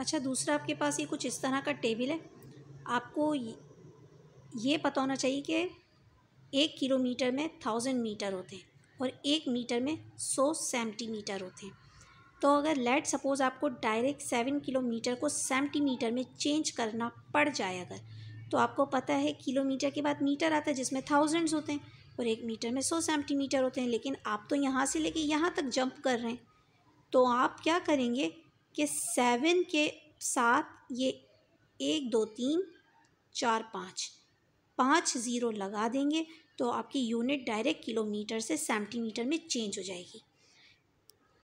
अच्छा दूसरा आपके पास ये कुछ इस तरह का टेबल है? आपको ये पता होना चाहिए कि एक किलोमीटर में थाउज़ेंड मीटर होते हैं और एक मीटर में सौ सेंटीमीटर होते हैं। तो अगर लेट सपोज़ आपको डायरेक्ट सेवन किलोमीटर को सेंटीमीटर में चेंज करना पड़ जाए अगर तो आपको पता है किलोमीटर के बाद मीटर आता है जिसमें थाउजेंड्स होते हैं और एक मीटर में सौ सेंटीमीटर होते हैं। लेकिन आप तो यहाँ से लेके यहाँ तक जंप कर रहे हैं। तो आप क्या करेंगे? कि सेवन के साथ ये एक, दो, तीन, चार, पाँच पाँच ज़ीरो लगा देंगे तो आपकी यूनिट डायरेक्ट किलोमीटर से सेंटीमीटर में चेंज हो जाएगी।